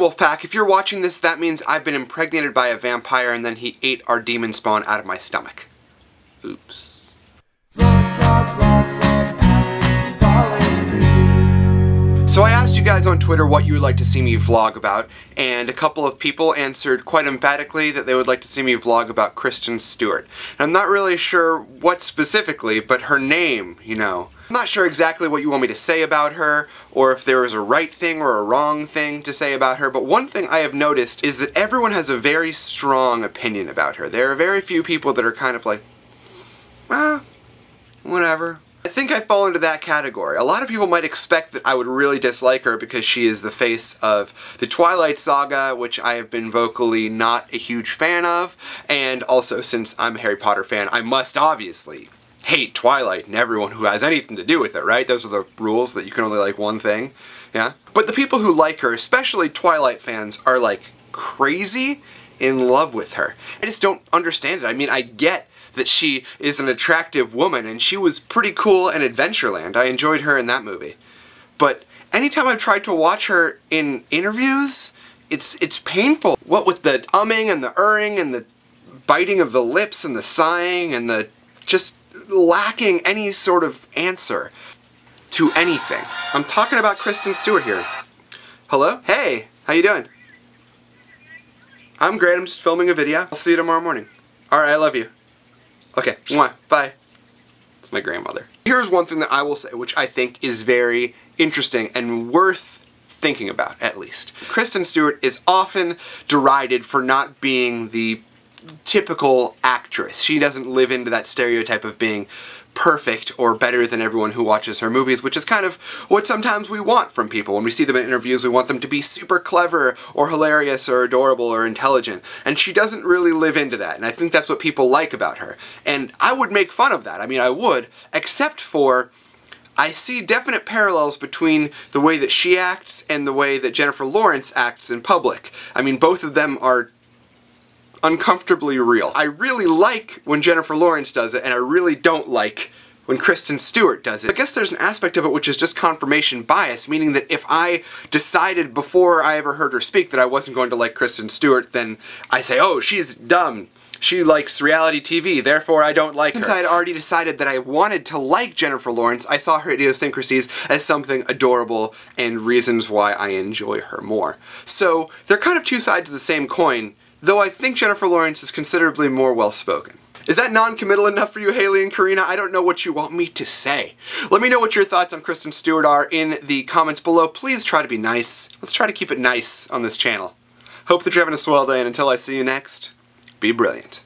Wolfpack, if you're watching this, that means I've been impregnated by a vampire and then he ate our demon spawn out of my stomach. Oops. So I asked you guys on Twitter what you would like to see me vlog about, and a couple of people answered quite emphatically that they would like to see me vlog about Kristen Stewart. And I'm not really sure what specifically, but her name, you know. I'm not sure exactly what you want me to say about her, or if there is a right thing or a wrong thing to say about her, but one thing I have noticed is that everyone has a very strong opinion about her. There are very few people that are kind of like, ah, whatever. I think I fall into that category. A lot of people might expect that I would really dislike her because she is the face of the Twilight Saga, which I have been vocally not a huge fan of, and also since I'm a Harry Potter fan, I must obviously hate Twilight and everyone who has anything to do with it, right? Those are the rules that you can only like one thing, yeah? But the people who like her, especially Twilight fans, are like crazy in love with her. I just don't understand it. I mean, I get that she is an attractive woman, and she was pretty cool in Adventureland. I enjoyed her in that movie. But anytime I've tried to watch her in interviews, it's it's painful. What with the umming and the erring and the biting of the lips and the sighing and the just lacking any sort of answer to anything. I'm talking about Kristen Stewart here. Hello? Hey, how you doing? I'm great, I'm just filming a video. I'll see you tomorrow morning. Alright, I love you. Okay, bye. It's my grandmother. Here's one thing that I will say, which I think is very interesting and worth thinking about, at least. Kristen Stewart is often derided for not being the typical actress. She doesn't live into that stereotype of being perfect or better than everyone who watches her movies, which is kind of what sometimes we want from people. When we see them in interviews, we want them to be super clever or hilarious or adorable or intelligent. And she doesn't really live into that, and I think that's what people like about her. And I would make fun of that. I mean, I would, except for I see definite parallels between the way that she acts and the way that Jennifer Lawrence acts in public. I mean, both of them are uncomfortably real. I really like when Jennifer Lawrence does it, and I really don't like when Kristen Stewart does it. I guess there's an aspect of it which is just confirmation bias, meaning that if I decided before I ever heard her speak that I wasn't going to like Kristen Stewart, then I say, oh, she's dumb. She likes reality TV, therefore I don't like her. Since I had already decided that I wanted to like Jennifer Lawrence, I saw her idiosyncrasies as something adorable and reasons why I enjoy her more. So, they're kind of two sides of the same coin, though I think Jennifer Lawrence is considerably more well-spoken. Is that non-committal enough for you, Haley and Karina? I don't know what you want me to say. Let me know what your thoughts on Kristen Stewart are in the comments below. Please try to be nice. Let's try to keep it nice on this channel. Hope that you're having a swell day, and until I see you next, be brilliant.